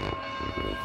Oh, okay.